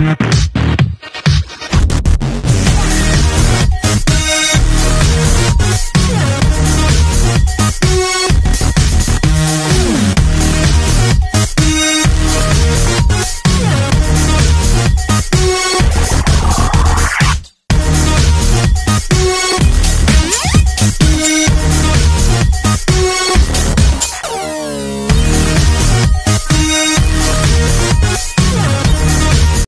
Mm-hmm.